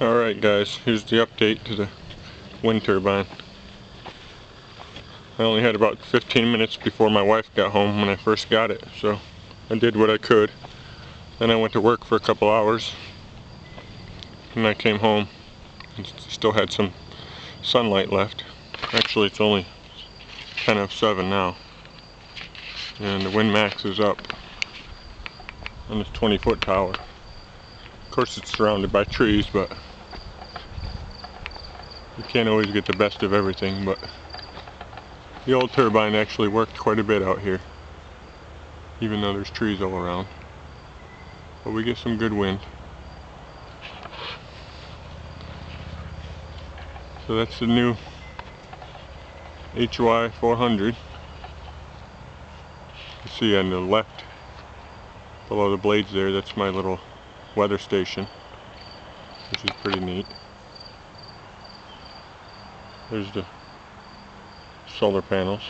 Alright guys, here's the update to the wind turbine. I only had about 15 minutes before my wife got home when I first got it, so I did what I could. Then I went to work for a couple hours, and I came home and still had some sunlight left. Actually, it's only 10 of 7 now, and the WindMax is up on this 20 foot tower. Of course, it's surrounded by trees, but you can't always get the best of everything, but the old turbine actually worked quite a bit out here, even though there's trees all around. But we get some good wind. So that's the new HY 400. You see on the left, below the blades there, that's my little weather station, which is pretty neat. There's the solar panels.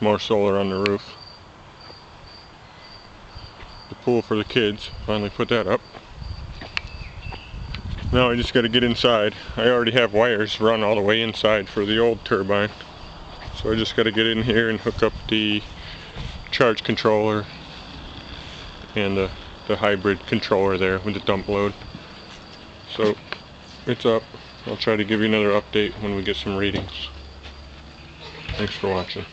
More solar on the roof. The pool for the kids, finally put that up. Now I just got to get inside. I already have wires run all the way inside for the old turbine. So I just got to get in here and hook up the charge controller and the, the hybrid controller there with the dump load. So it's up. I'll try to give you another update when we get some readings. Thanks for watching.